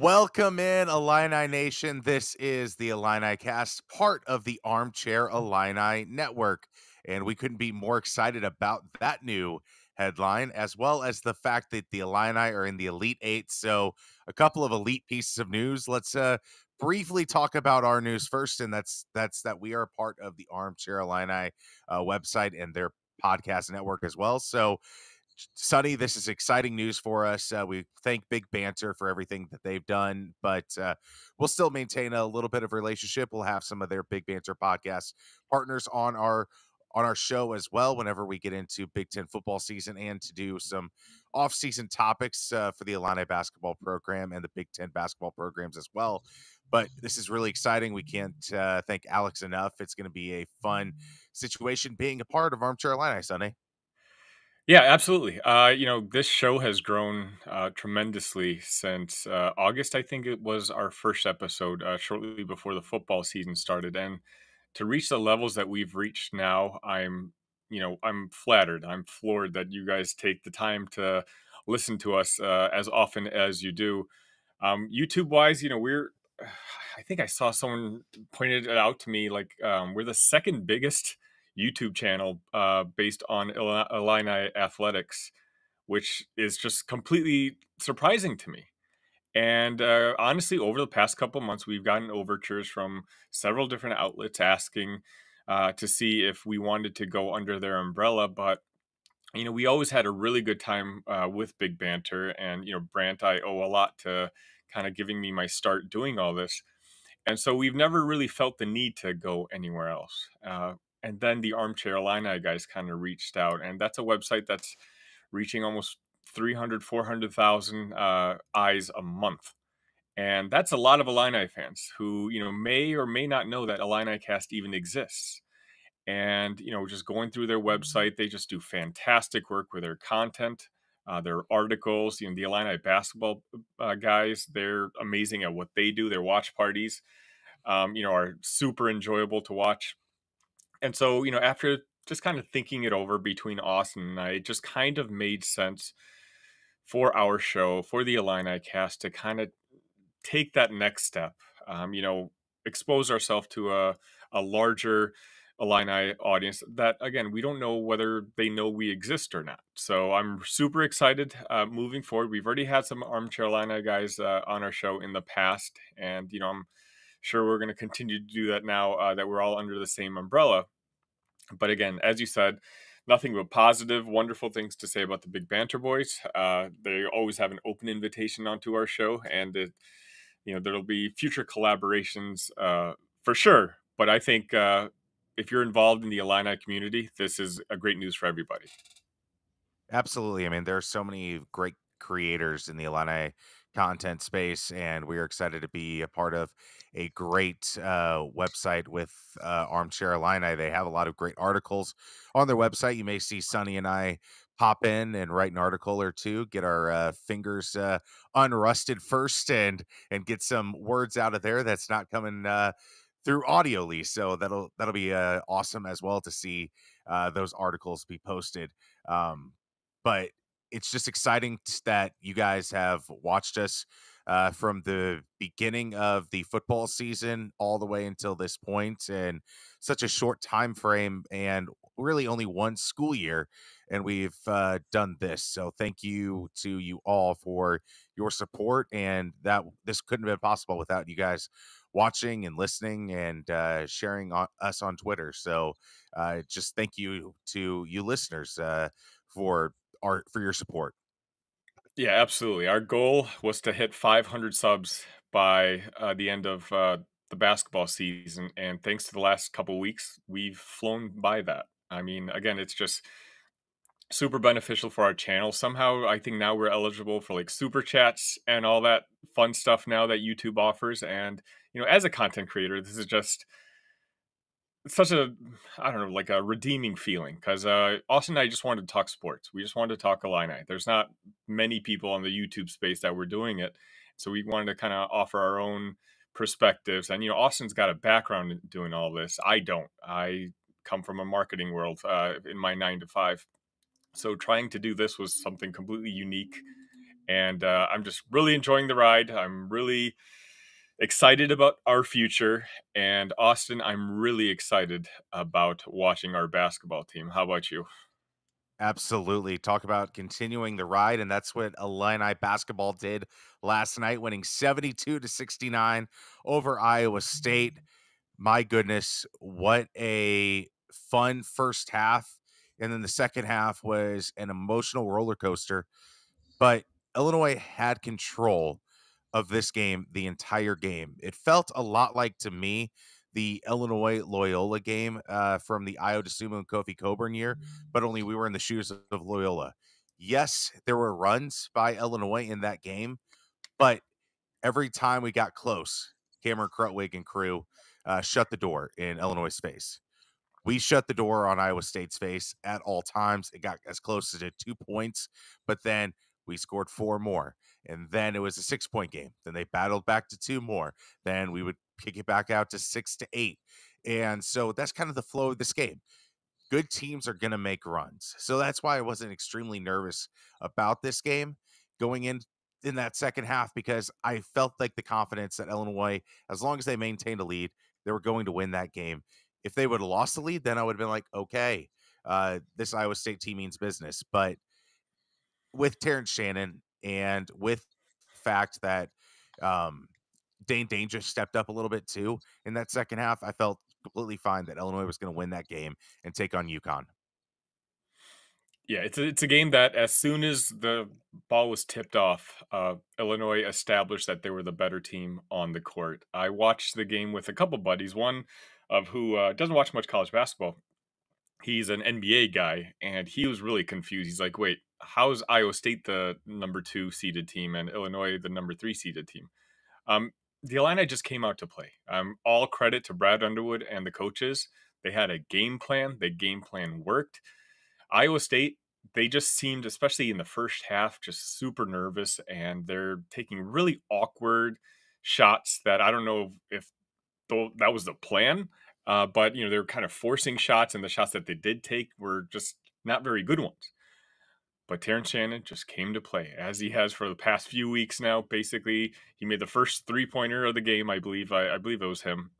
Welcome in, Illini Nation. This is the Illini Cast, part of the Armchair Illini Network. And we couldn't be more excited about that new headline, as well as the fact that the Illini are in the Elite Eight. So, a couple of elite pieces of news. Let's uh, briefly talk about our news first, and that's that's that we are part of the Armchair Illini uh, website and their podcast network as well. So, Sonny, this is exciting news for us. Uh, we thank Big Banter for everything that they've done, but uh, we'll still maintain a little bit of relationship. We'll have some of their Big Banter podcast partners on our on our show as well whenever we get into Big Ten football season and to do some off-season topics uh, for the Illini basketball program and the Big Ten basketball programs as well. But this is really exciting. We can't uh, thank Alex enough. It's going to be a fun situation being a part of Armchair Illini Sunday. Yeah, absolutely. Uh, you know, this show has grown uh, tremendously since uh, August. I think it was our first episode, uh, shortly before the football season started, and to reach the levels that we've reached now, I'm, you know, I'm flattered. I'm floored that you guys take the time to listen to us uh, as often as you do. Um, YouTube wise, you know, we're. I think I saw someone pointed it out to me like um, we're the second biggest YouTube channel uh, based on Illini athletics, which is just completely surprising to me. And uh, honestly, over the past couple months, we've gotten overtures from several different outlets asking uh, to see if we wanted to go under their umbrella. But you know, we always had a really good time uh, with Big Banter, and you know, Brant, I owe a lot to kind of giving me my start doing all this. And so we've never really felt the need to go anywhere else. And then the Armchair Illini guys kind of reached out, and that's a website that's reaching almost 300, 400,000 uh, eyes a month. And that's a lot of Illini fans who, you know, may or may not know that Illini Cast even exists. And, you know, just going through their website, they just do fantastic work with their content, uh, their articles. You know, the Illini basketball uh, guys, they're amazing at what they do. Their watch parties, um, you know, are super enjoyable to watch and so you know after just kind of thinking it over between austin and i it just kind of made sense for our show for the illini cast to kind of take that next step um, you know expose ourselves to a, a larger Illini audience that again we don't know whether they know we exist or not. So I'm super excited uh, moving forward. We've already had some armchair Illini guys uh, on our show in the past, and you know I'm sure we're going to continue to do that now uh, that we're all under the same umbrella. But again, as you said, nothing but positive, wonderful things to say about the Big Banter Boys. Uh, they always have an open invitation onto our show, and it, you know there'll be future collaborations uh, for sure. But I think uh, if you're involved in the Illini community, this is a great news for everybody. Absolutely. I mean, there are so many great creators in the Illini content space, and we are excited to be a part of a great uh, website with uh, Armchair Illini. They have a lot of great articles on their website. You may see Sonny and I pop in and write an article or two, get our uh, fingers uh, unrusted first, and and get some words out of there that's not coming uh, through Audioly. So that'll that'll be uh, awesome as well to see those articles be posted. Um, but it's just exciting that you guys have watched us uh, from the beginning of the football season all the way until this point and such a short time frame and really only one school year and we've uh, done this so thank you to you all for your support and that this couldn't have been possible without you guys watching and listening and uh, sharing on, us on twitter so uh, just thank you to you listeners uh, for our for your support. Yeah, absolutely. Our goal was to hit 500 subs by uh, the end of uh, the basketball season, and thanks to the last couple weeks, we've flown by that. I mean, again, it's just super beneficial for our channel. Somehow, I think now we're eligible for like super chats and all that fun stuff now that YouTube offers. And you know, as a content creator, this is just such a I don't know like a redeeming feeling because uh, Austin and I just wanted to talk sports. We just wanted to talk Illini. There's not many people on the YouTube space that were doing it, so we wanted to kind of offer our own perspectives. And you know, Austin's got a background in doing all this. I don't. I come from a marketing world uh, in my nine to five, so trying to do this was something completely unique and uh, I'm just really enjoying the ride. I'm really excited about our future, and Austin, I'm really excited about watching our basketball team. How about you? Absolutely. Talk about continuing the ride, and that's what Illini basketball did last night, winning 72 to 69 over Iowa State. My goodness, what a fun first half. And then the second half was an emotional roller coaster. But Illinois had control of this game the entire game. It felt a lot like to me the Illinois Loyola game uh, from the Ayo Dosunmu and Kofi Cockburn year, but only we were in the shoes of, Loyola. Yes, there were runs by Illinois in that game, but every time we got close, Cameron Krutwig and crew uh, shut the door in Illinois' face. We shut the door on Iowa State's face at all times. It got as close as to two points, but then we scored four more. And then it was a six point game. Then they battled back to two more. Then we would kick it back out to six to eight. And so that's kind of the flow of this game. Good teams are going to make runs. So that's why I wasn't extremely nervous about this game going in in that second half because I felt like the confidence that Illinois, as long as they maintained a lead, they were going to win that game. If they would have lost the lead, then I would have been like, okay, uh, this Iowa State team means business. But with Terrence Shannon and with the fact that um, Dain Dainja stepped up a little bit too in that second half, I felt completely fine that Illinois was going to win that game and take on UConn. Yeah, it's a, it's a game that as soon as the ball was tipped off, uh, Illinois established that they were the better team on the court. I watched the game with a couple buddies, one of who uh, doesn't watch much college basketball. He's an NBA guy, and he was really confused. He's like, "Wait, how's Iowa State the number two seeded team and Illinois the number three seeded team?" Um, the Illini just came out to play. Um, all credit to Brad Underwood and the coaches. They had a game plan. The game plan worked. Iowa State, they just seemed, especially in the first half, just super nervous, and they're taking really awkward shots that I don't know if that was the plan, uh, but you know they're kind of forcing shots, and the shots that they did take were just not very good ones. But Terrence Shannon just came to play as he has for the past few weeks now. Basically, he made the first three pointer of the game, I believe. I, I believe it was him,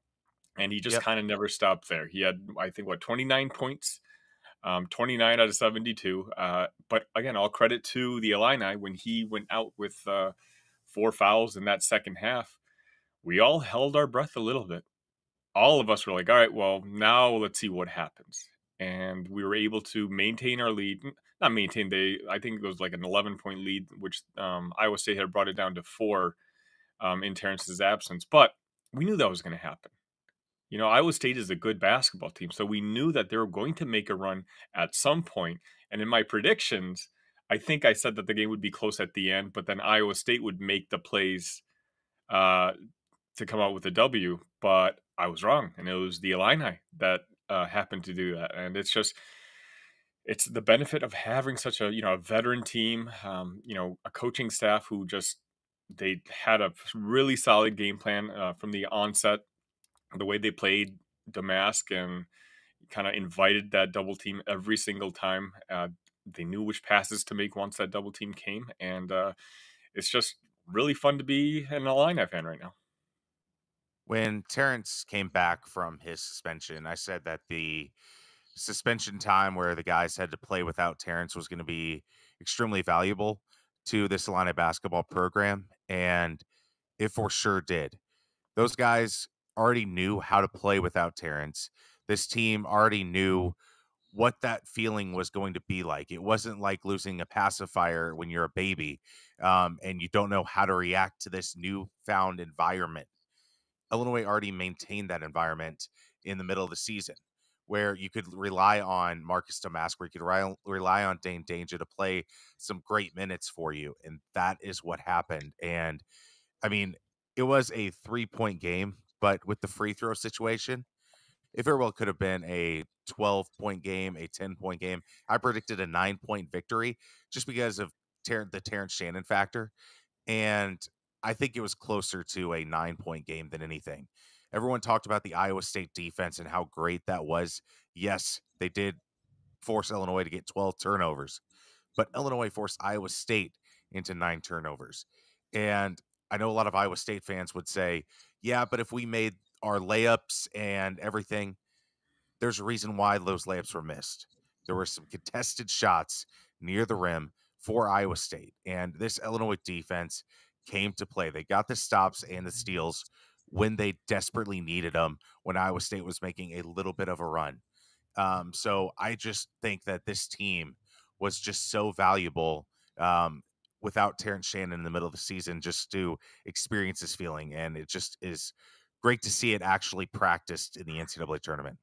and he just yep. kind of never stopped there. He had, I think, what twenty nine points, um, twenty nine out of seventy two. Uh, but again, all credit to the Illini when he went out with uh, four fouls in that second half. We all held our breath a little bit. All of us were like, "All right, well, now let's see what happens." And we were able to maintain our lead not maintain, they, I think it was like an 11 point lead, which um, Iowa State had brought it down to four um, in Terrence's absence. But we knew that was going to happen. You know, Iowa State is a good basketball team, so we knew that they were going to make a run at some point. And in my predictions, I think I said that the game would be close at the end, but then Iowa State would make the plays uh, to come out with a W. But I was wrong, and it was the Illini that uh, happened to do that. And it's just it's the benefit of having such a you know a veteran team, um, you know, a coaching staff who just they had a really solid game plan uh, from the onset. The way they played Domask and kind of invited that double team every single time. Uh, they knew which passes to make once that double team came, and uh, it's just really fun to be an Illini fan right now. When Terrence came back from his suspension, I said that the suspension time where the guys had to play without Terrence was going to be extremely valuable to this Illini basketball program, and it for sure did. Those guys already knew how to play without Terrence. This team already knew what that feeling was going to be like. It wasn't like losing a pacifier when you're a baby um, and you don't know how to react to this newfound environment. Illinois already maintained that environment in the middle of the season where you could rely on Marcus Domask, where you could rely, rely on Dain Dainja to play some great minutes for you. And that is what happened. And I mean, it was a three point game, but with the free throw situation, it very well could have been a 12 point game, a 10 point game. I predicted a nine point victory just because of Ter- the Terrence Shannon factor. And I think it was closer to a nine point game than anything. Everyone talked about the Iowa State defense and how great that was. Yes, they did force Illinois to get 12 turnovers, but Illinois forced Iowa State into nine turnovers. And I know a lot of Iowa State fans would say, yeah, but if we made our layups and everything, there's a reason why those layups were missed. There were some contested shots near the rim for Iowa State, and this Illinois defense came to play. They got the stops and the steals when they desperately needed them, when Iowa State was making a little bit of a run. Um, so I just think that this team was just so valuable um, without Terrence Shannon in the middle of the season just to experience this feeling. And it just is great to see it actually practiced in the NCAA tournament.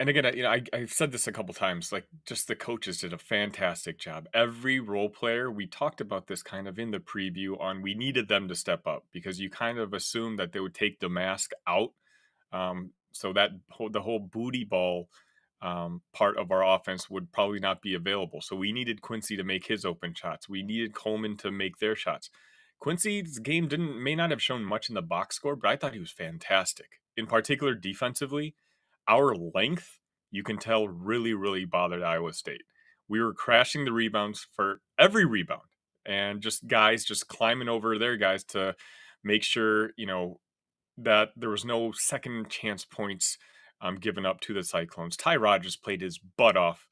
And again, I, you know, I, I've said this a couple times. Like, just the coaches did a fantastic job. Every role player, we talked about this kind of in the preview on we needed them to step up because you kind of assumed that they would take Domask out. Um, so that the whole booty ball um, part of our offense would probably not be available. So we needed Quincy to make his open shots. We needed Coleman to make their shots. Quincy's game didn't may not have shown much in the box score, but I thought he was fantastic. In particular, defensively, our length you can tell really really bothered Iowa State. We were crashing the rebounds for every rebound, and just guys just climbing over their guys to make sure you know that there was no second chance points um, given up to the Cyclones. Ty Rodgers played his butt off.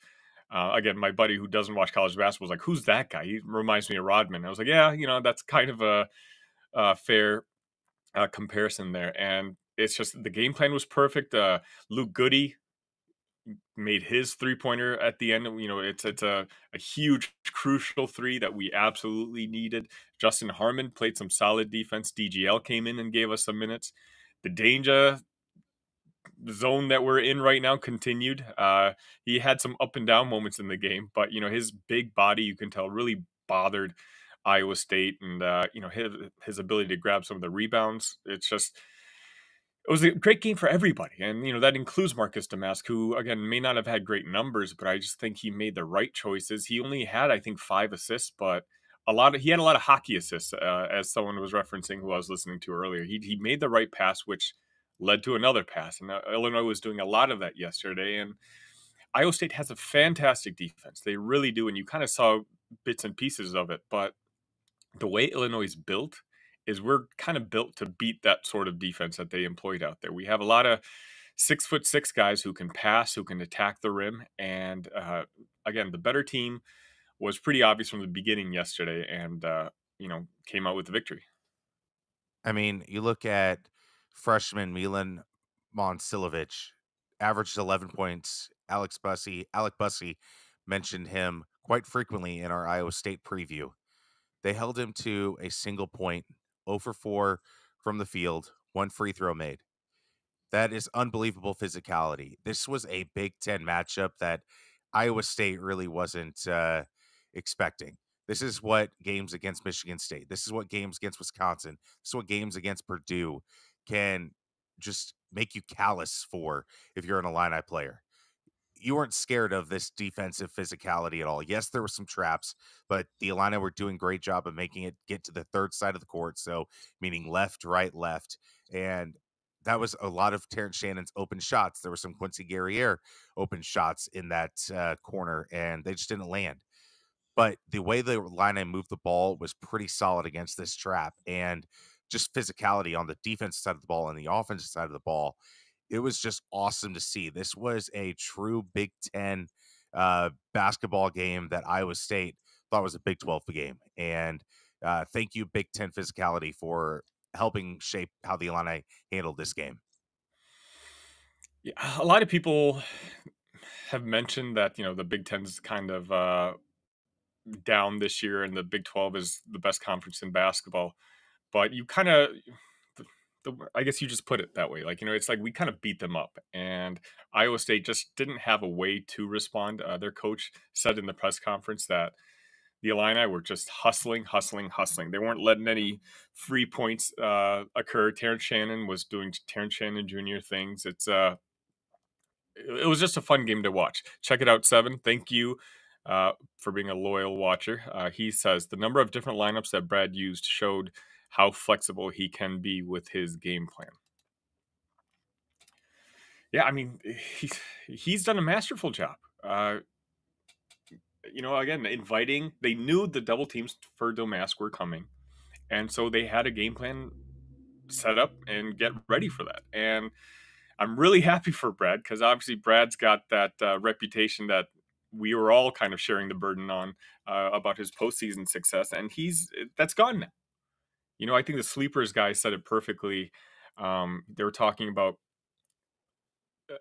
Uh, again, my buddy who doesn't watch college basketball was like, "Who's that guy?" He reminds me of Rodman. I was like, "Yeah, you know, that's kind of a, a fair uh, comparison there." And it's just the game plan was perfect. Uh, Luke Goody made his three pointer at the end. You know, it's it's a, a huge crucial three that we absolutely needed. Justin Harmon played some solid defense. DGL came in and gave us some minutes. The danger zone that we're in right now continued. Uh, he had some up and down moments in the game, but you know his big body, you can tell, really bothered Iowa State, and uh, you know his his ability to grab some of the rebounds. It's just it was a great game for everybody, and you know that includes Marcus Domask, who again may not have had great numbers, but I just think he made the right choices. He only had, I think, five assists, but a lot of he had a lot of hockey assists, uh, as someone was referencing who I was listening to earlier. He he made the right pass, which led to another pass. And uh, Illinois was doing a lot of that yesterday. And Iowa State has a fantastic defense. They really do. And you kind of saw bits and pieces of it. But the way Illinois is built is we're kind of built to beat that sort of defense that they employed out there. We have a lot of six foot six guys who can pass, who can attack the rim. And uh, again, the better team was pretty obvious from the beginning yesterday and, uh, you know, came out with the victory. I mean, you look at freshman Milan Momcilovic averaged 11 points. Alex Bussey, Alec Bussey mentioned him quite frequently in our Iowa State preview. They held him to a single point, 0 for 4 from the field, one free throw made. That is unbelievable physicality. This was a Big Ten matchup that Iowa State really wasn't uh, expecting. This is what games against Michigan State. This is what games against Wisconsin. This is what games against Purdue can just make you callous for if you're an Illini player. You weren't scared of this defensive physicality at all. Yes, there were some traps, but the Illini were doing great job of making it get to the third side of the court. So, meaning left, right, left. And that was a lot of Terrence Shannon's open shots. There were some Quincy Guerrier open shots in that uh, corner, and they just didn't land. But the way the Illini moved the ball was pretty solid against this trap. And just physicality on the defensive side of the ball and the offensive side of the ball. It was just awesome to see. This was a true Big Ten uh, basketball game that Iowa State thought was a Big 12 game. And uh, thank you, Big Ten physicality, for helping shape how the Illini handled this game. Yeah, a lot of people have mentioned that you know the Big Ten's kind of uh, down this year, and the Big Twelve is the best conference in basketball but you kind of I guess you just put it that way. Like, you know, it's like we kind of beat them up, and Iowa State just didn't have a way to respond. Uh, their coach said in the press conference that the Illini were just hustling, hustling, hustling. They weren't letting any free points uh, occur. Terrence Shannon was doing Terrence Shannon Jr. things. It's uh, it was just a fun game to watch. Check it out, seven. Thank you uh, for being a loyal watcher. Uh, he says the number of different lineups that Brad used showed how flexible he can be with his game plan. Yeah, I mean, he's he's done a masterful job. Uh, you know, again, inviting. They knew the double teams for Domask were coming, and so they had a game plan set up and get ready for that. And I'm really happy for Brad because obviously Brad's got that uh, reputation that we were all kind of sharing the burden on uh, about his postseason success, and he's that's gone now. You know, I think the sleepers guy said it perfectly. Um, they were talking about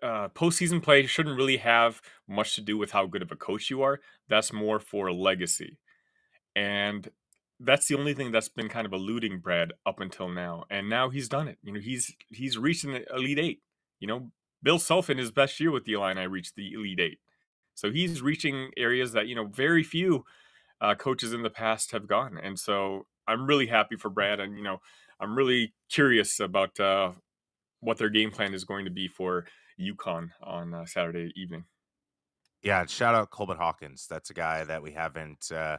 uh, postseason play shouldn't really have much to do with how good of a coach you are. That's more for legacy, and that's the only thing that's been kind of eluding Brad up until now. And now he's done it. You know, he's he's reached an elite eight. You know, Bill Self in his best year with the Illini reached the elite eight. So he's reaching areas that you know very few uh, coaches in the past have gone, and so I'm really happy for Brad, and you know I'm really curious about uh, what their game plan is going to be for UConn on uh, Saturday evening. Yeah, shout out Coleman Hawkins. That's a guy that we haven't uh,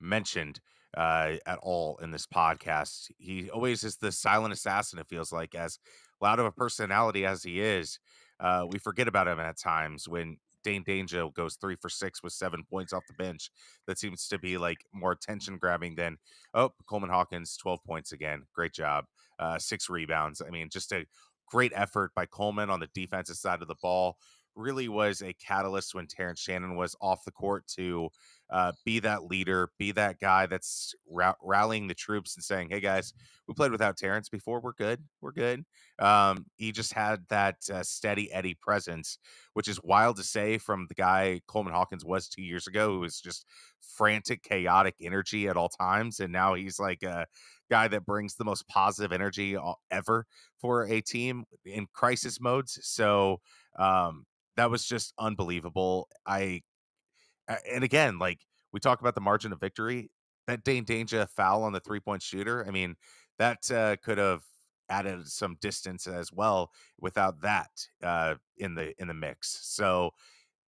mentioned uh, at all in this podcast. He always is the silent assassin. It feels like as loud of a personality as he is, uh, we forget about him at times when Dain Dainja goes three for six with seven points off the bench. That seems to be like more attention grabbing than, oh, Coleman Hawkins, 12 points again. Great job. Uh, six rebounds. I mean, just a great effort by Coleman on the defensive side of the ball. Really was a catalyst when Terrence Shannon was off the court to uh, be that leader, be that guy that's ra- rallying the troops and saying, "Hey guys, we played without Terrence before. We're good. We're good." Um, he just had that uh, steady Eddie presence, which is wild to say from the guy Coleman Hawkins was two years ago, who was just frantic, chaotic energy at all times, and now he's like a guy that brings the most positive energy ever for a team in crisis modes. So um, that was just unbelievable. I and again, like we talk about the margin of victory, that Dain Dainja foul on the three point shooter. I mean, that uh, could have added some distance as well without that uh, in the in the mix. So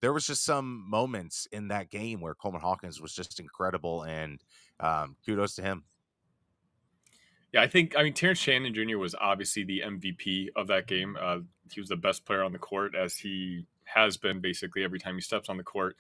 there was just some moments in that game where Coleman Hawkins was just incredible, and um, kudos to him. Yeah, I think I mean Terrence Shannon Jr. was obviously the MVP of that game. Uh, he was the best player on the court as he has been basically every time he steps on the court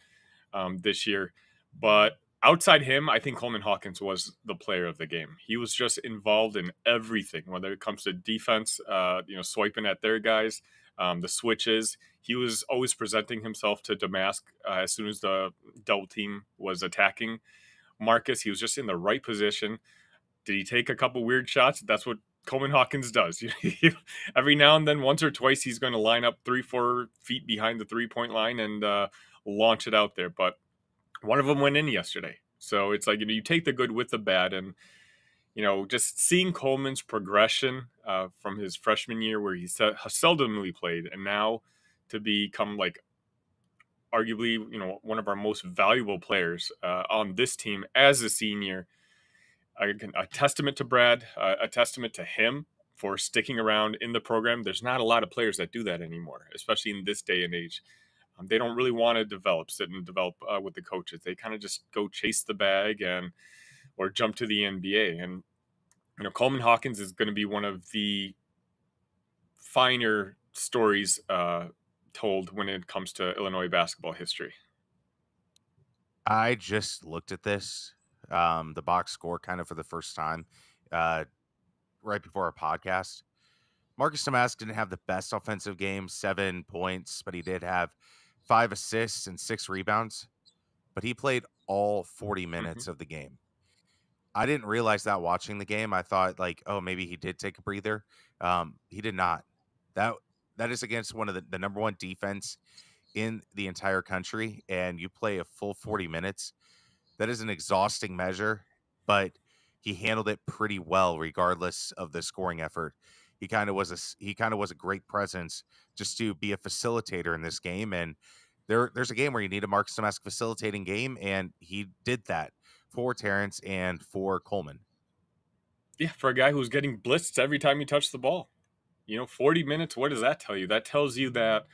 um, this year. But outside him, I think Coleman Hawkins was the player of the game. He was just involved in everything, whether it comes to defense, uh, you know, swiping at their guys, um, the switches. He was always presenting himself to Domask uh, as soon as the double team was attacking Marcus. He was just in the right position. Did he take a couple weird shots? That's what Coleman Hawkins does. Every now and then, once or twice, he's going to line up three, four feet behind the three point line and uh, launch it out there. But one of them went in yesterday. So it's like, you know, you take the good with the bad. And, you know, just seeing Coleman's progression uh, from his freshman year where he seldomly played and now to become like arguably, you know, one of our most valuable players uh, on this team as a senior. A, a testament to Brad, uh, a testament to him for sticking around in the program. There's not a lot of players that do that anymore, especially in this day and age. Um, they don't really want to develop, sit and develop uh, with the coaches. They kind of just go chase the bag and or jump to the NBA. And you know, Coleman Hawkins is going to be one of the finer stories uh, told when it comes to Illinois basketball history. I just looked at this, um, the box score, kind of for the first time, uh, right before our podcast. Marcus Domask didn't have the best offensive game, seven points, but he did have five assists and six rebounds, but he played all 40 minutes mm-hmm. of the game. I didn't realize that watching the game. I thought like, oh, maybe he did take a breather. Um, he did not. That that is against one of the, the number one defense in the entire country, and you play a full 40 minutes. That is an exhausting measure, but he handled it pretty well, regardless of the scoring effort he kind of was a he kind of was a great presence just to be a facilitator in this game. And there there's a game where you need a Marcus Domask facilitating game, and he did that for Terrence and for Coleman. Yeah, for a guy who's getting blitzed every time he touched the ball. You know, 40 minutes, what does that tell you? That tells you that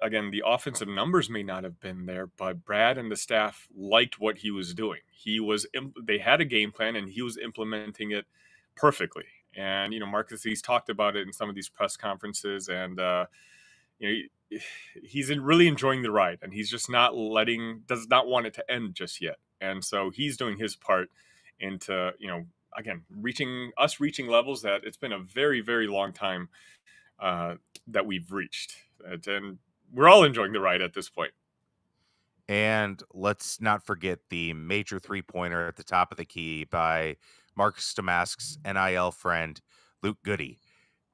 again, the offensive numbers may not have been there, but Brad and the staff liked what he was doing. He was they had a game plan and he was implementing it perfectly. And you know, Marcus he's talked about it in some of these press conferences, and uh, you know, he's really enjoying the ride and he's just not letting does not want it to end just yet and so he's doing his part into you know again reaching us reaching levels that it's been a very very long time uh, that we've reached and we're all enjoying the ride at this point. point and let's not forget the major three pointer at the top of the key by Marcus Domask's NIL friend, Luke Goody.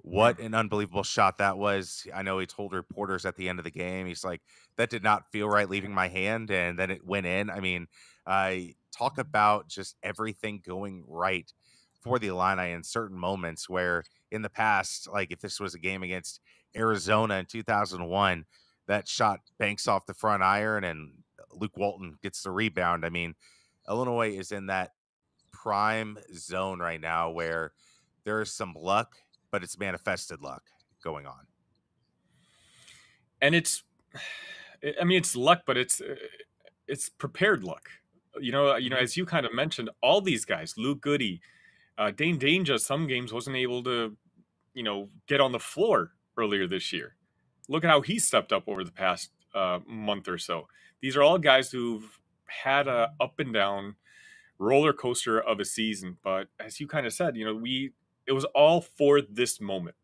What an unbelievable shot that was. I know he told reporters at the end of the game, he's like, that did not feel right leaving my hand. And then it went in. I mean, I talk about just everything going right for the Illini in certain moments where in the past, like if this was a game against Arizona in 2001, that shot banks off the front iron and Luke Walton gets the rebound. I mean, Illinois is in that prime zone right now where there is some luck but it's manifested luck going on. And it's, I mean, it's luck, but it's uh, it's prepared luck. You know, you know, mm-hmm. as you kind of mentioned, all these guys, Luke Goody, uh, Dain Dainja, some games wasn't able to, you know, get on the floor earlier this year. Look at how he stepped up over the past uh, month or so. These are all guys who've had a up and down roller coaster of a season. But as you kind of said, you know, we it was all for this moment.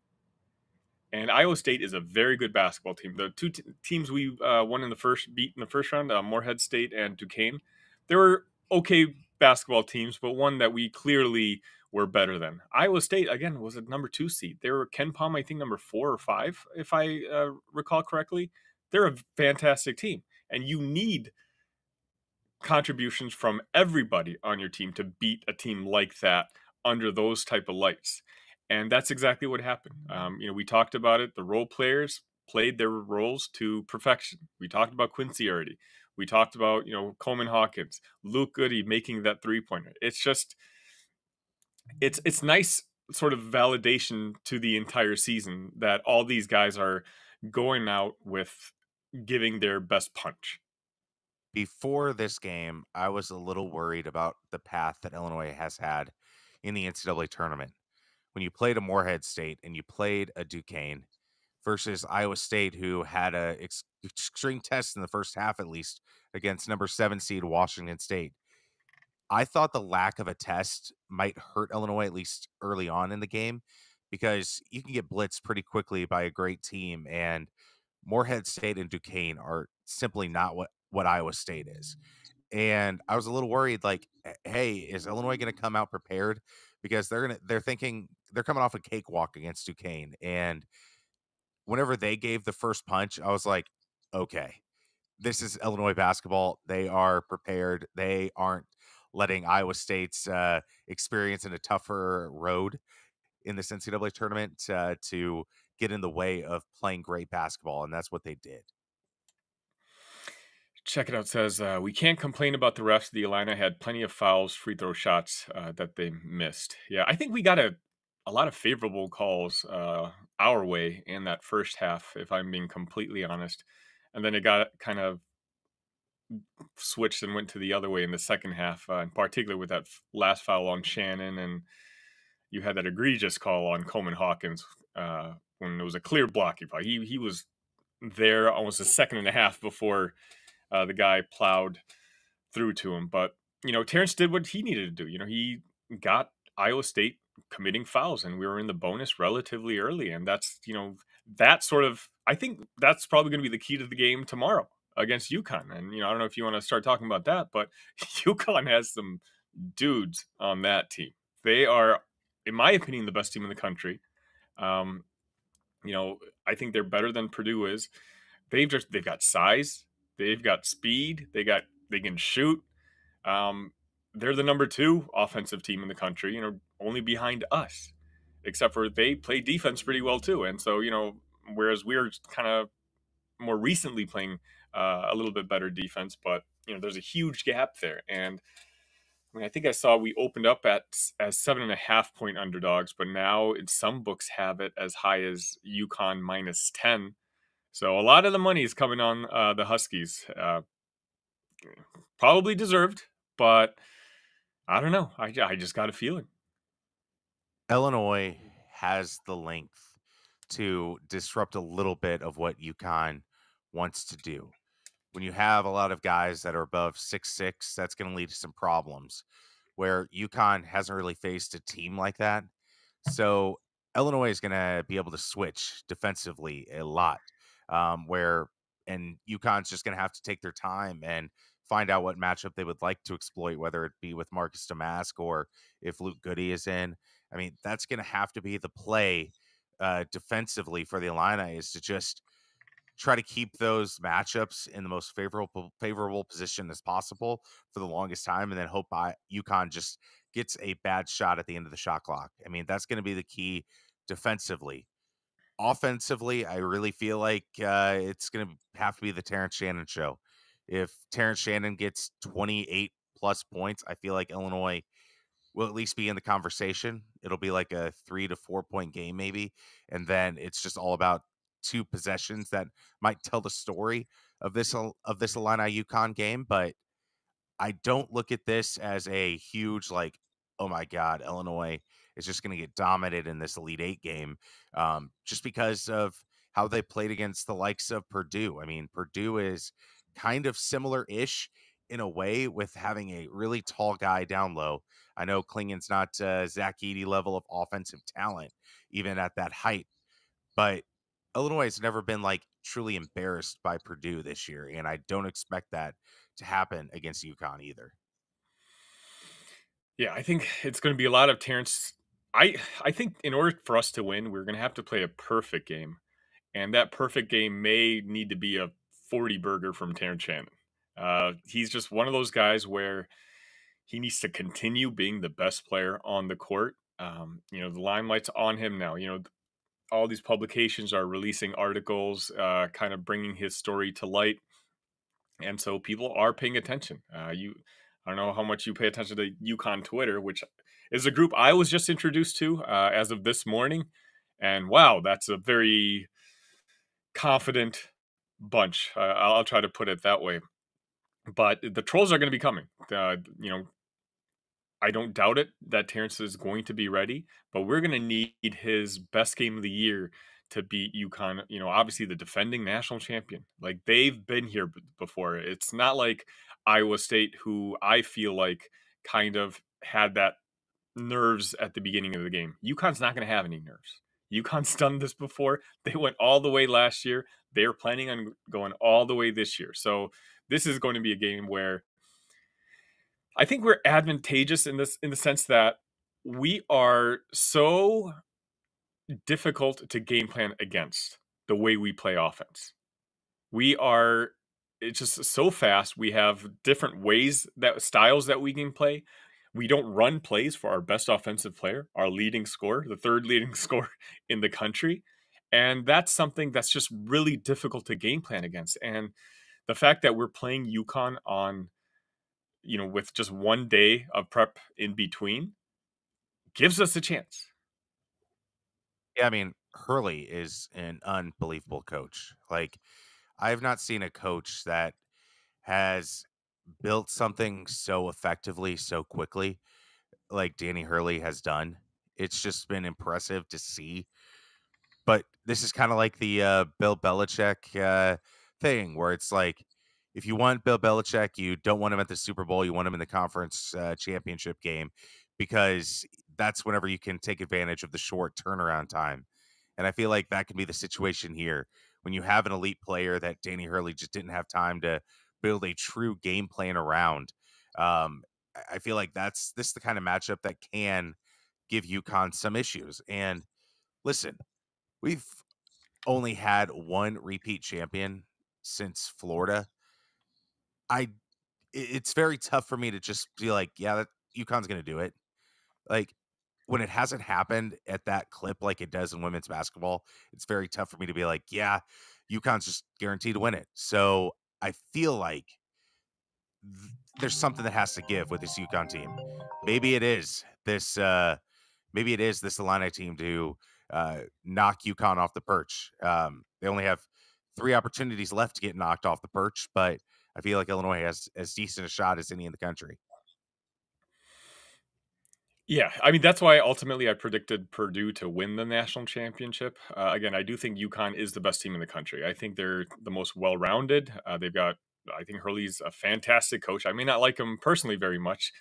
And Iowa State is a very good basketball team. The two t- teams we uh, won in the first beat in the first round, uh, Morehead State and Duquesne, they were okay basketball teams, but one that we clearly were better than. Iowa State again was a number two seed. They were KenPom, I think number four or five, if I uh, recall correctly. They're a fantastic team, and you need contributions from everybody on your team to beat a team like that under those type of lights and that's exactly what happened. Um, you know we talked about it the role players played their roles to perfection. We talked about quincy already we talked about you know coleman hawkins luke goody making that three pointer it's just it's it's nice sort of validation to the entire season that all these guys are going out with giving their best punch before this game i was a little worried about the path that illinois has had in the NCAA tournament. When you played a Morehead State and you played a Duquesne versus Iowa State, who had a ex- extreme test in the first half at least against number seven seed Washington State. I thought the lack of a test might hurt Illinois at least early on in the game because you can get blitzed pretty quickly by a great team and Morehead State and Duquesne are simply not what what Iowa State is and I was a little worried. Like, hey, is Illinois going to come out prepared? Because they're gonna they're thinking they're coming off a cakewalk against Duquesne, and whenever they gave the first punch, I was like, okay, this is Illinois basketball. They are prepared. They aren't letting Iowa State's uh, experience in a tougher road in the NCAA tournament uh, to get in the way of playing great basketball, and that's what they did. Check it out says uh, we can't complain about the refs. The Illini had plenty of fouls, free throw shots uh, that they missed. Yeah, I think we got a a lot of favorable calls uh, our way in that first half, if I'm being completely honest, and then it got kind of switched and went to the other way in the second half, uh, in particular with that last foul on Shannon, and you had that egregious call on Coleman Hawkins uh, when it was a clear foul. He he was there almost a second and a half before uh, the guy plowed through to him. But you know, Terrence did what he needed to do. You know, he got Iowa State committing fouls, and we were in the bonus relatively early, and that's you know that sort of. I think that's probably going to be the key to the game tomorrow against UConn. And you know, I don't know if you want to start talking about that, but UConn has some dudes on that team. They are, in my opinion, the best team in the country. Um, you know, I think they're better than Purdue is. They've just they've got size, They've got speed. They got they can shoot. Um, they're the number two offensive team in the country. You know, only behind us, except for they play defense pretty well too. And so you know, whereas we're kind of more recently playing uh, a little bit better defense, but you know, there's a huge gap there. And I mean, I think I saw we opened up at as seven and a half point underdogs, but now in some books have it as high as UConn minus ten. So a lot of the money is coming on uh, the Huskies. Uh, probably deserved, but I don't know. I, I just got a feeling. Illinois has the length to disrupt a little bit of what UConn wants to do. When you have a lot of guys that are above six six, that's going to lead to some problems. Where UConn hasn't really faced a team like that, so Illinois is going to be able to switch defensively a lot. Um, where and UConn's just going to have to take their time and find out what matchup they would like to exploit, whether it be with Marcus Domask or if Luke Goode is in. I mean, that's going to have to be the play uh, defensively for the Illini is to just try to keep those matchups in the most favorable favorable position as possible for the longest time, and then hope by UConn just gets a bad shot at the end of the shot clock. I mean, that's going to be the key defensively. Offensively, I really feel like uh, it's going to have to be the Terrence Shannon show. If Terrence Shannon gets 28 plus points, I feel like Illinois will at least be in the conversation. It'll be like a three to four point game, maybe. And then it's just all about two possessions that might tell the story of this of this Illini UConn game. But I don't look at this as a huge like, oh my God, Illinois is just going to get dominated in this Elite Eight game, um, just because of how they played against the likes of Purdue. I mean, Purdue is kind of similar-ish in a way with having a really tall guy down low. I know Clingan's not uh, Zach Edey level of offensive talent, even at that height, but Illinois has never been like truly embarrassed by Purdue this year, and I don't expect that to happen against UConn either. Yeah, I think it's going to be a lot of Terrence. I I think in order for us to win, we're going to have to play a perfect game, and that perfect game may need to be a forty burger from Terrence Shannon. Uh, he's just one of those guys where he needs to continue being the best player on the court. Um, you know, the limelight's on him now. You know, all these publications are releasing articles, uh, kind of bringing his story to light, and so people are paying attention. Uh, you, I don't know how much you pay attention to UConn Twitter, which is a group I was just introduced to uh, as of this morning, and wow, that's a very confident bunch. Uh, I'll try to put it that way. But the trolls are going to be coming. Uh, you know, I don't doubt it that Terrence is going to be ready, but we're going to need his best game of the year to beat UConn. You know, obviously the defending national champion. Like they've been here before. It's not like Iowa State, who I feel like kind of had that nerves at the beginning of the game. UConn's not going to have any nerves. UConn's done this before. They went all the way last year. They're planning on going all the way this year. So this is going to be a game where I think we're advantageous in this in the sense that we are so difficult to game plan against the way we play offense. We are it's just so fast. We have different ways that styles that we can play. We don't run plays for our best offensive player, our leading scorer, the third leading scorer in the country. And that's something that's just really difficult to game plan against. And the fact that we're playing UConn on you know, with just one day of prep in between, gives us a chance. Yeah, I mean, Hurley is an unbelievable coach. Like, I have not seen a coach that has built something so effectively, so quickly, like Danny Hurley has done. It's just been impressive to see. But this is kind of like the uh, Bill Belichick uh, thing, where it's like if you want Bill Belichick, you don't want him at the Super Bowl. You want him in the conference uh, championship game because that's whenever you can take advantage of the short turnaround time. And I feel like that can be the situation here when you have an elite player that Danny Hurley just didn't have time to build a true game plan around. Um, I feel like that's this is the kind of matchup that can give UConn some issues. And listen, we've only had one repeat champion since Florida I it's very tough for me to just be like, yeah, that UConn's going to do it. Like when it hasn't happened at that clip like it does in women's basketball, it's very tough for me to be like, yeah, UConn's just guaranteed to win it. So I feel like th- there's something that has to give with this UConn team. Maybe it is this. uh Maybe it is this Illini team to uh, knock UConn off the perch. Um, they only have three opportunities left to get knocked off the perch, but I feel like Illinois has as decent a shot as any in the country. Yeah, I mean that's why ultimately I predicted Purdue to win the national championship. Uh, again, I do think UConn is the best team in the country. I think they're the most well-rounded. Uh, they've got, I think Hurley's a fantastic coach. I may not like him personally very much,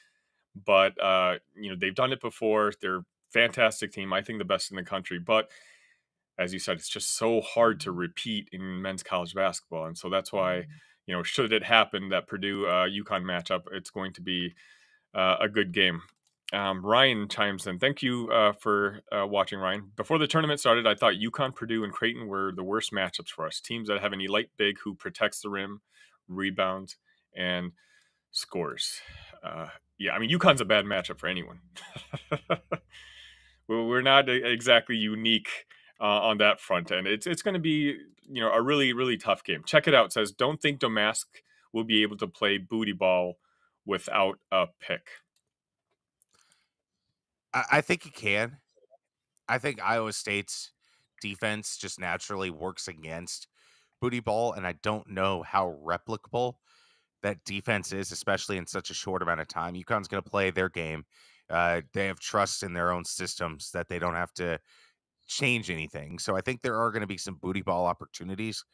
but uh, you know they've done it before. They're a fantastic team. I think the best in the country. But as you said, it's just so hard to repeat in men's college basketball, and so that's why you know should it happen that Purdue uh, UConn matchup, it's going to be uh, a good game. Um, Ryan chimes in. Thank you uh, for uh, watching, Ryan. Before the tournament started, I thought UConn, Purdue, and Creighton were the worst matchups for us. Teams that have an elite big who protects the rim, rebounds, and scores. Uh, yeah, I mean, UConn's a bad matchup for anyone. we're not exactly unique uh, on that front end. It's it's going to be you know a really really tough game. Check it out. It says don't think Domask will be able to play booty ball without a pick. I, think he can. I think Iowa State's defense just naturally works against booty ball, and I don't know how replicable that defense is, especially in such a short amount of time. UConn's going to play their game. Uh, they have trust in their own systems that they don't have to change anything. So I think there are going to be some booty ball opportunities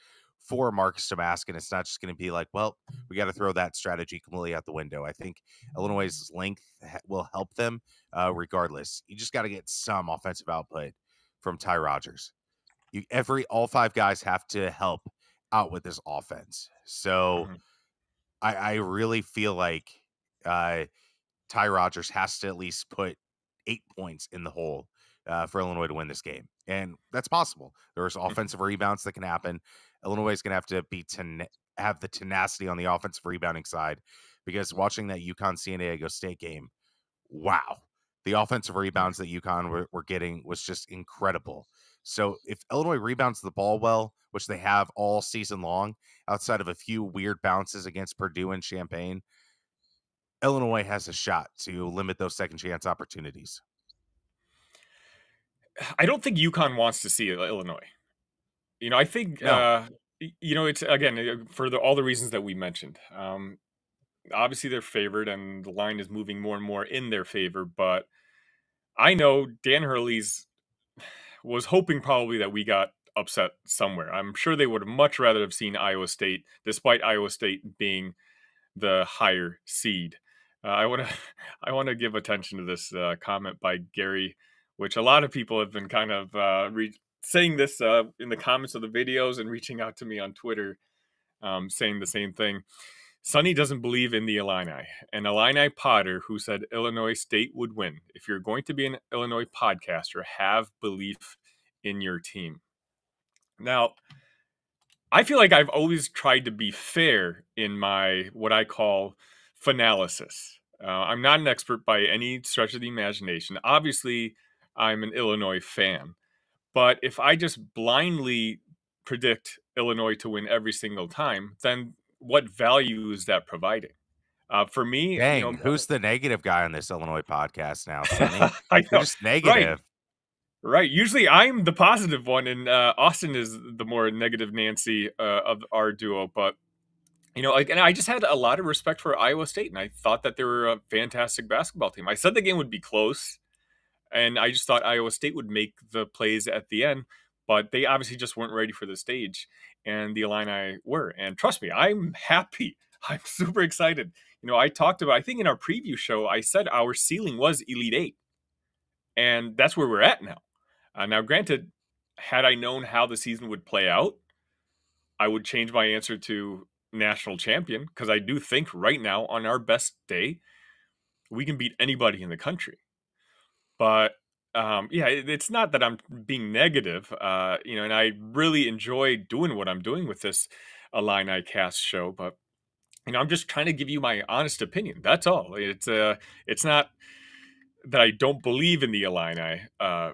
for Marcus Domask, and it's not just going to be like, well, we got to throw that strategy completely out the window. I think Illinois' length will help them uh, regardless. You just got to get some offensive output from Ty Rodgers. You every all five guys have to help out with this offense. So mm-hmm. I, I really feel like uh, Ty Rodgers has to at least put eight points in the hole uh, for Illinois to win this game, and that's possible. There's mm-hmm. offensive rebounds that can happen. Illinois is going to have to be ten- have the tenacity on the offensive rebounding side because watching that UConn San Diego State game, wow, the offensive mm. rebounds that UConn were, were getting was just incredible. So if Illinois rebounds the ball well, which they have all season long, outside of a few weird bounces against Purdue and Champaign, Illinois has a shot to limit those second chance opportunities. I don't think UConn wants to see Illinois. You know, I think no. uh, you know it's again uh, for the, all the reasons that we mentioned. Um, obviously, they're favored, and the line is moving more and more in their favor. But I know Dan Hurley's was hoping probably that we got upset somewhere. I'm sure they would have much rather have seen Iowa State, despite Iowa State being the higher seed. Uh, I want to I want to give attention to this uh, comment by Gary, which a lot of people have been kind of uh, re- saying this uh, in the comments of the videos and reaching out to me on Twitter, um, saying the same thing. Sonny doesn't believe in the Illini. An Illini Potter who said Illinois State would win. If you're going to be an Illinois podcaster, have belief in your team. Now, I feel like I've always tried to be fair in my what I call finalysis. Uh, I'm not an expert by any stretch of the imagination. Obviously, I'm an Illinois fan. But if I just blindly predict Illinois to win every single time, then what value is that providing? Uh, for me, Dang, you know, who's the negative guy on this Illinois podcast now? I know. Just negative. Right. right. Usually I'm the positive one, and uh, Austin is the more negative Nancy uh, of our duo. But you know, like, and I just had a lot of respect for Iowa State, and I thought that they were a fantastic basketball team. I said the game would be close. And I just thought Iowa State would make the plays at the end, but they obviously just weren't ready for the stage. And the Illini were. And trust me, I'm happy. I'm super excited. You know, I talked about, I think in our preview show, I said our ceiling was Elite Eight. And that's where we're at now. Uh, now, granted, had I known how the season would play out, I would change my answer to national champion because I do think right now, on our best day, we can beat anybody in the country. But um, yeah, it, it's not that I'm being negative, uh, you know, and I really enjoy doing what I'm doing with this Illini cast show, but you know, I'm just trying to give you my honest opinion. That's all. It's uh, it's not that I don't believe in the Illini uh,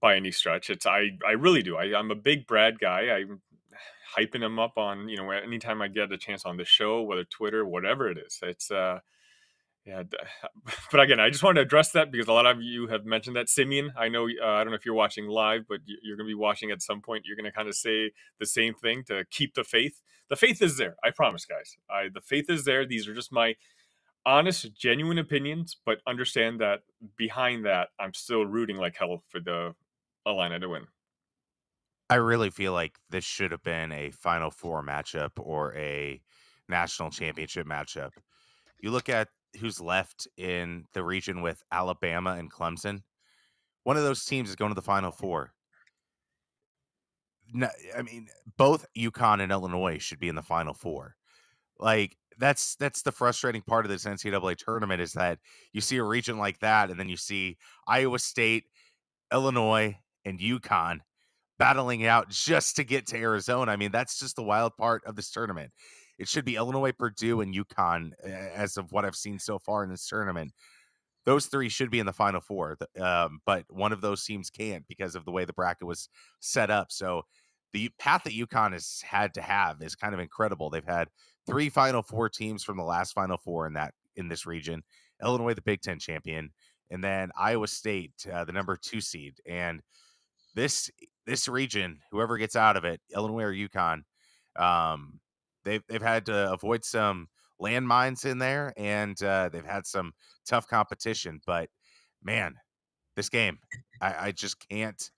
by any stretch. It's I I really do. I, I'm a big Brad guy. I'm hyping him up on you know anytime I get a chance on the show, whether Twitter, whatever it is. It's uh, yeah, but again, I just wanted to address that because a lot of you have mentioned that. Simeon, I know, uh, I don't know if you're watching live, but you're going to be watching at some point. You're going to kind of say the same thing to keep the faith. The faith is there. I promise, guys. I, the faith is there. These are just my honest, genuine opinions, but understand that behind that, I'm still rooting like hell for the Illini to win. I really feel like this should have been a Final Four matchup or a national championship matchup. You look at who's left in the region with Alabama and Clemson. One of those teams is going to the Final mm-hmm. Four. No, I mean, both UConn and Illinois should be in the Final Four. Like that's that's the frustrating part of this NCAA tournament is that you see a region like that, and then you see Iowa State, Illinois, and UConn battling out just to get to Arizona. I mean, that's just the wild part of this tournament. It should be Illinois, Purdue, and UConn as of what I've seen so far in this tournament. Those three should be in the final four, um, but one of those teams can't because of the way the bracket was set up. So the path that UConn has had to have is kind of incredible. They've had three Final Four teams from the last Final Four in that in this region. Illinois, the Big Ten champion, and then Iowa State, uh, the number two seed. And this this region, whoever gets out of it, Illinois or UConn, um, they've they've had to avoid some landmines in there, and uh, they've had some tough competition. But man, this game, I, I just can't,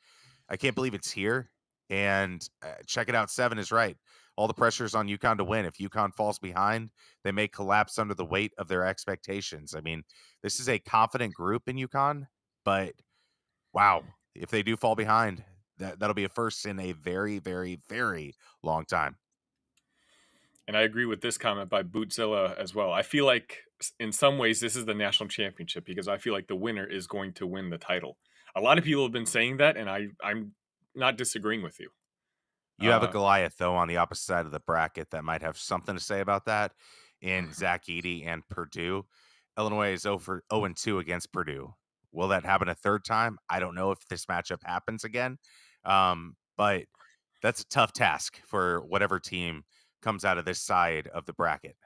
I can't believe it's here. And uh, check it out, seven is right. All the pressure is on UConn to win. If UConn falls behind, they may collapse under the weight of their expectations. I mean, this is a confident group in UConn, but wow, if they do fall behind, that that'll be a first in a very, very, very long time. And I agree with this comment by Bootzilla as well. I feel like in some ways this is the national championship because I feel like the winner is going to win the title. A lot of people have been saying that, and I I'm not disagreeing with you. You have a uh, Goliath though on the opposite side of the bracket that might have something to say about that. In. Zach Edey and Purdue, Illinois is over 0 and 2 against Purdue. Will that happen a third time? I don't know if this matchup happens again. Um, but that's a tough task for whatever team comes out of this side of the bracket.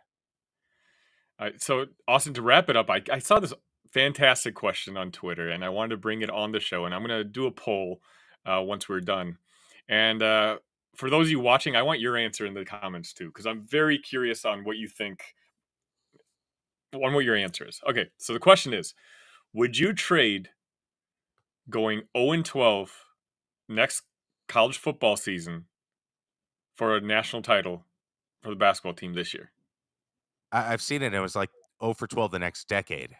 All right, so Austin, to wrap it up, I, I saw this fantastic question on Twitter, and I wanted to bring it on the show, and I'm going to do a poll uh, once we're done. And uh, for those of you watching, I want your answer in the comments too, because I'm very curious on what you think, on what your answer is. Okay, so the question is, would you trade going 0 and 12 next college football season for a national title for the basketball team this year. I, have seen it. It was like 0 for 12 the next decade.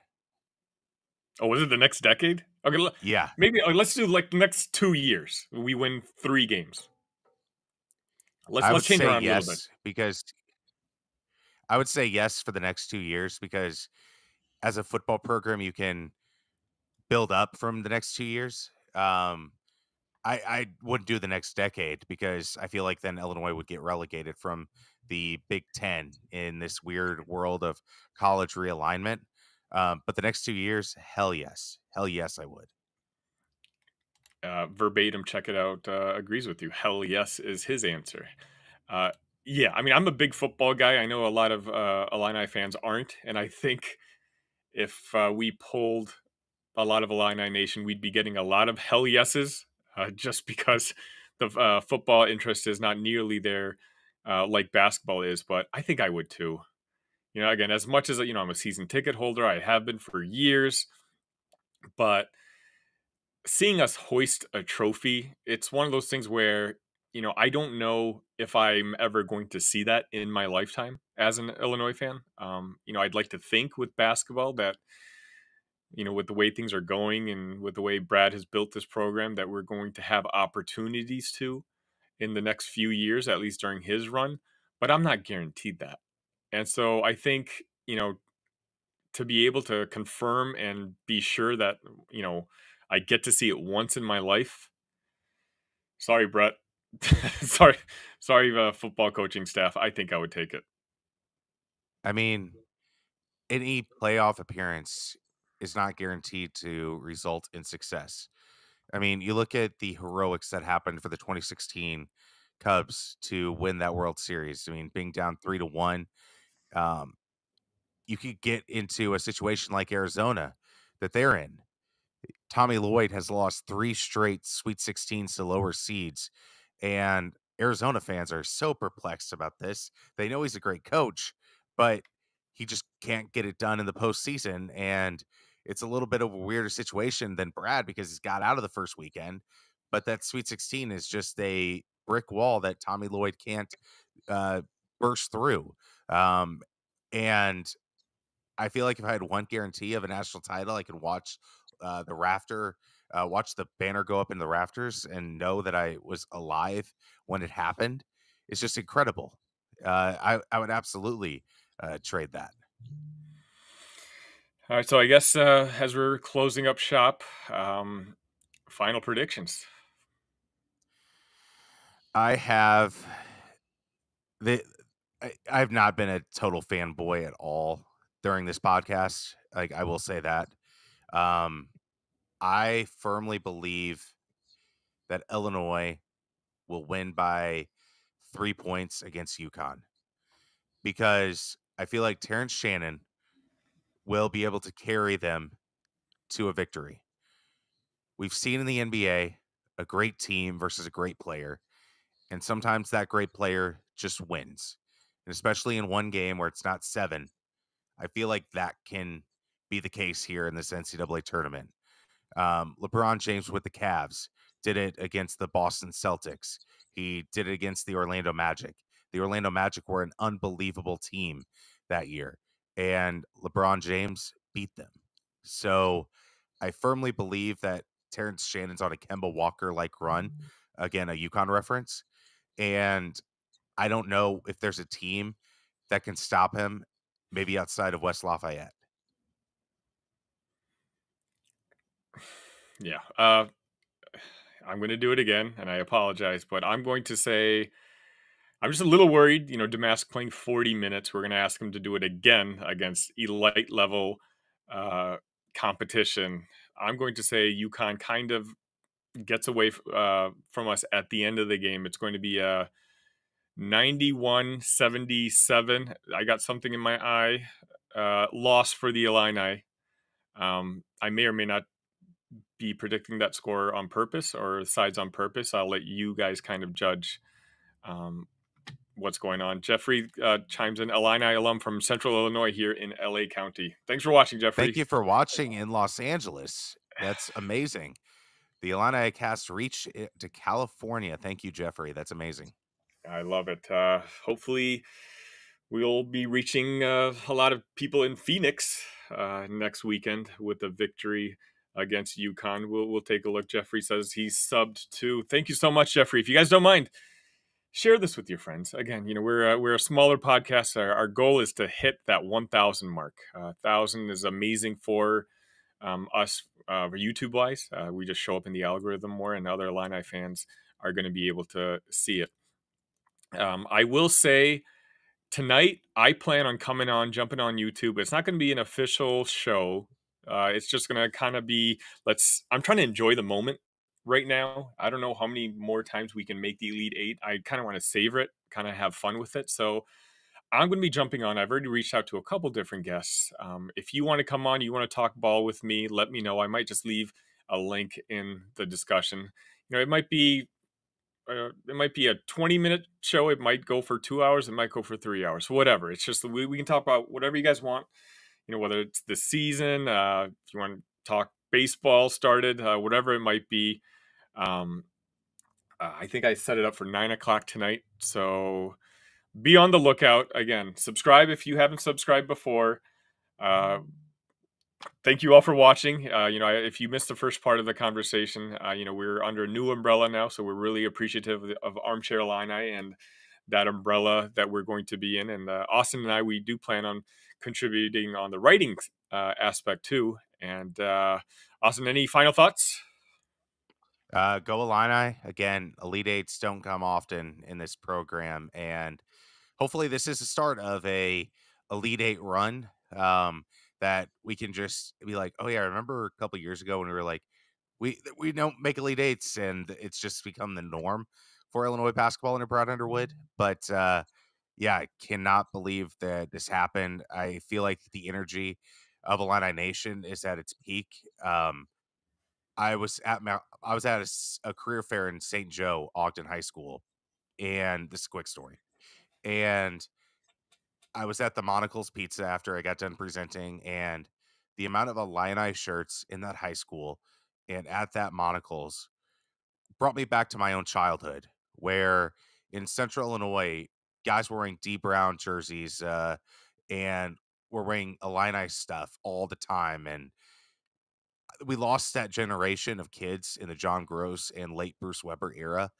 Oh, was it the next decade? Okay, l- yeah. Maybe uh, let's do like the next two years. We win three games. Let's I let's change around yes, a little bit because I would say yes for the next two years because as a football program you can build up from the next two years. Um, I, I wouldn't do the next decade because I feel like then Illinois would get relegated from the Big Ten in this weird world of college realignment. Um, but the next two years, hell yes, hell yes, I would. Uh, verbatim, check it out. Uh, agrees with you. Hell yes is his answer. Uh, yeah, I mean, I'm a big football guy. I know a lot of uh, Illini fans aren't, and I think if uh, we pulled a lot of Illini Nation, we'd be getting a lot of hell yeses uh, just because the football interest is not nearly there uh, like basketball is. But I think I would too. You know, again, as much as you know, I'm a season ticket holder. I have been for years, but seeing us hoist a trophy, it's one of those things where you know I don't know if I'm ever going to see that in my lifetime as an Illinois fan. Um, you know, I'd like to think with basketball that you know, with the way things are going and with the way Brad has built this program, that we're going to have opportunities to in the next few years, at least during his run. But I'm not guaranteed that. And so I think, you know, to be able to confirm and be sure that, you know, I get to see it once in my life. Sorry, Bret. sorry, sorry, uh, football coaching staff. I think I would take it. I mean, any playoff appearance is not guaranteed to result in success. I mean, you look at the heroics that happened for the 2016 Cubs to win that World Series. I mean, being down three to one, um, you could get into a situation like Arizona that they're in. Tommy Lloyd has lost three straight Sweet 16s to lower seeds, and Arizona fans are so perplexed about this. They know he's a great coach, but he just can't get it done in the postseason. And it's a little bit of a weirder situation than Brad because he's got out of the first weekend. But that Sweet 16 is just a brick wall that Tommy Lloyd can't uh, burst through. Um, and I feel like if I had one guarantee of a national title, I could watch uh, the rafter, uh, watch the banner go up in the rafters, and know that I was alive when it happened. It's just incredible. Uh, I I would absolutely uh, trade that. All right, so I guess uh, as we're closing up shop, um, final predictions. I have the I, I've not been a total fanboy at all during this podcast. Like I will say that. Um, I firmly believe that Illinois will win by three points against UConn because I feel like Terrence Shannon will be able to carry them to a victory. We've seen in the NBA a great team versus a great player, and sometimes that great player just wins. And especially in one game where it's not seven, I feel like that can be the case here in this NCAA tournament. Um, LeBron James with the Cavs did it against the Boston Celtics. He did it against the Orlando Magic. The Orlando Magic were an unbelievable team that year, and LeBron James beat them. So I firmly believe that Terrence Shannon's on a Kemba Walker like run. Again, a UConn reference. And I don't know if there's a team that can stop him, maybe outside of West Lafayette. Yeah. Uh, I'm going to do it again, and I apologize, but I'm going to say I'm just a little worried. You know, Domask playing 40 minutes. We're going to ask him to do it again against elite level uh, competition. I'm going to say UConn kind of gets away uh, from us at the end of the game. It's going to be a 91 77. I got something in my eye. Uh, loss for the Illini. Um, I may or may not be predicting that score on purpose or sides on purpose. I'll let you guys kind of judge um, what's going on. Jeffrey uh, chimes in, Illini alum from Central Illinois here in LA County. Thanks for watching, Jeffrey. Thank you for watching in Los Angeles. That's amazing. The Illini cast reach to California. Thank you, Jeffrey. That's amazing. I love it. Uh, hopefully, we'll be reaching uh, a lot of people in Phoenix uh, next weekend with a victory against UConn. We'll, we'll take a look. Jeffrey says he's subbed too. Thank you so much, Jeffrey. If you guys don't mind, share this with your friends. Again, you know we're a, we're a smaller podcast. Our, our goal is to hit that 1,000 mark. Uh, thousand is amazing for um, us uh, YouTube wise. Uh, we just show up in the algorithm more, and other Illini fans are going to be able to see it. Um, I will say tonight I plan on coming on, jumping on YouTube. It's not going to be an official show. Uh, it's just going to kind of be let's. I'm trying to enjoy the moment right now. I don't know how many more times we can make the Elite Eight. I kind of want to savor it, kind of have fun with it. So I'm going to be jumping on. I've already reached out to a couple different guests. Um, if you want to come on, you want to talk ball with me, let me know. I might just leave a link in the discussion. You know, it might be uh, it might be a 20 minute show. It might go for two hours. It might go for three hours. Whatever. It's just we, we can talk about whatever you guys want. You know, whether it's the season, uh, if you want to talk baseball started, uh, whatever it might be. Um, uh, I think I set it up for nine o'clock tonight. So be on the lookout. Again, subscribe if you haven't subscribed before. Uh, thank you all for watching. Uh, you know, if you missed the first part of the conversation, uh, you know, we're under a new umbrella now, so we're really appreciative of, of Armchair Illini and that umbrella that we're going to be in. And uh, Austin and I, we do plan on contributing on the writing uh, aspect too. And uh, Austin, any final thoughts? Uh, go Illini again. Elite eights don't come often in this program, and hopefully, this is the start of a Elite Eight run. Um, that we can just be like, oh yeah, I remember a couple years ago when we were like, we we don't make elite eights, and it's just become the norm for Illinois basketball under Brad Underwood. But uh, yeah, I cannot believe that this happened. I feel like the energy of Illini Nation is at its peak. Um, I was at Mount, I was at a, a career fair in St. Joe, Ogden High School, and this is a quick story. And I was at the Monical's Pizza after I got done presenting, and the amount of Illini shirts in that high school and at that Monical's brought me back to my own childhood, where in Central Illinois, guys were wearing Dee Brown jerseys, uh, and were wearing Illini stuff all the time, and we lost that generation of kids in the John Groce and late Bruce Weber era.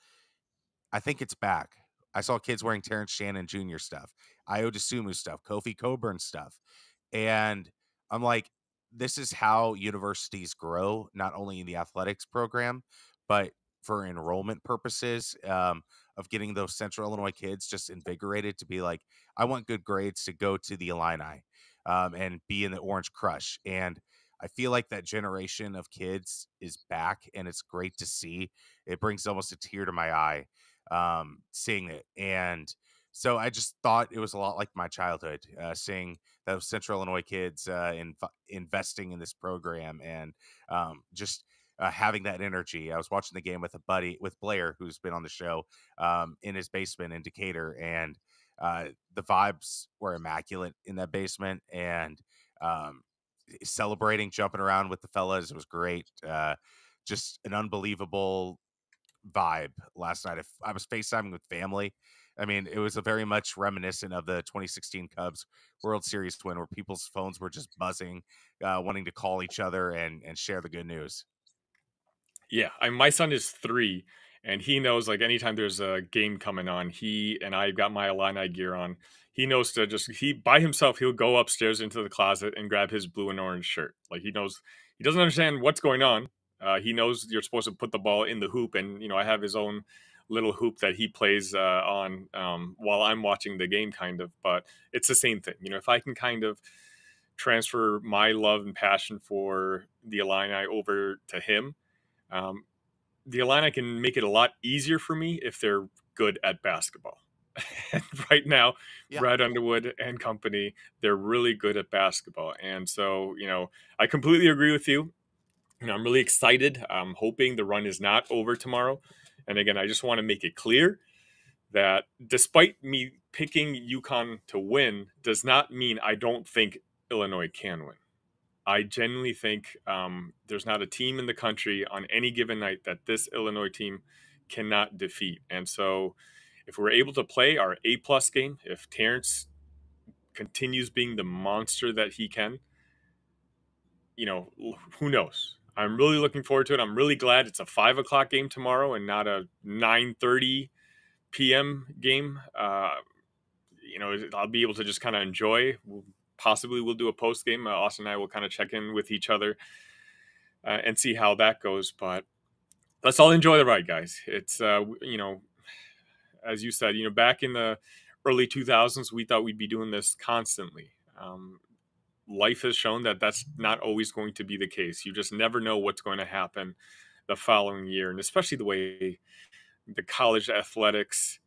I think it's back. I saw kids wearing Terrence Shannon Jr. stuff, Ayo Dosunmu stuff, Kofi Cockburn stuff, and I'm like, this is how universities grow, not only in the athletics program, but for enrollment purposes, um, of getting those Central Illinois kids just invigorated to be like, I want good grades to go to the Illini, um, and be in the Orange Crush, and I feel like that generation of kids is back, and it's great to see. It brings almost a tear to my eye, um, seeing it, and so I just thought it was a lot like my childhood, uh, seeing those Central Illinois kids uh, inv- investing in this program and um, just uh, having that energy. I was watching the game with a buddy, with Blair, who's been on the show, um, in his basement in Decatur, and uh, the vibes were immaculate in that basement, and um, celebrating, jumping around with the fellas. It was great. Uh, just an unbelievable vibe last night. If I was FaceTiming with family, I mean, it was a very much reminiscent of the 2016 Cubs World Series win, where people's phones were just buzzing, uh, wanting to call each other and and share the good news. Yeah, I my son is 3, and he knows, like, anytime there's a game coming on, he and I got my Illini gear on. He knows to just he by himself, he'll go upstairs into the closet and grab his blue and orange shirt. Like, he knows he doesn't understand what's going on. Uh, he knows you're supposed to put the ball in the hoop, and, you know, I have his own little hoop that he plays, uh, on, um, while I'm watching the game kind of, but it's the same thing. You know, if I can kind of transfer my love and passion for the Illini over to him, um, the Illini can make it a lot easier for me if they're good at basketball. And right now, Yeah. Brad Underwood and company, they're really good at basketball. And so, you know, I completely agree with you. And I'm really excited. I'm hoping the run is not over tomorrow. And again, I just want to make it clear that despite me picking UConn to win, does not mean I don't think Illinois can win. I genuinely think um, there's not a team in the country on any given night that this Illinois team cannot defeat. And so, if we're able to play our A plus game, if Terrence continues being the monster that he can, you know, who knows? I'm really looking forward to it. I'm really glad it's a five o'clock game tomorrow and not a 9:30 p.m. game. Uh, you know, I'll be able to just kind of enjoy. We'll- Possibly we'll do a post game. Uh, Austin and I will kind of check in with each other uh, and see how that goes. But let's all enjoy the ride, guys. It's uh, you know, as you said, you know, back in the early 2000s, we thought we'd be doing this constantly. Um, life has shown that that's not always going to be the case. You just never know what's going to happen the following year, and especially the way the college athletics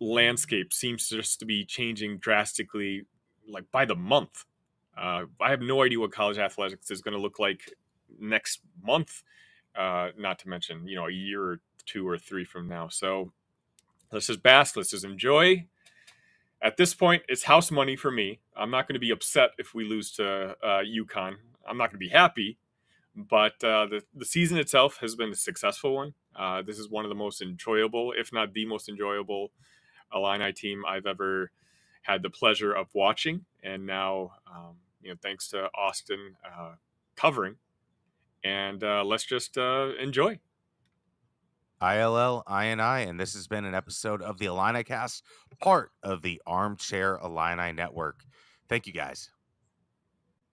landscape seems just to be changing drastically, like by the month. Uh, I have no idea what college athletics is going to look like next month. Uh, not to mention, you know, a year or two or three from now. So let's just bask. Let's just enjoy. At this point, it's house money for me. I'm not going to be upset if we lose to uh, UConn. I'm not going to be happy, but uh, the the season itself has been a successful one. Uh, this is one of the most enjoyable, if not the most enjoyable, Illini team I've ever had the pleasure of watching. And now, um, you know, thanks to Austin uh, covering, and uh, let's just uh, enjoy. ILL, INI, and this has been an episode of the Illini Cast, part of the Armchair Illini Network. Thank you guys.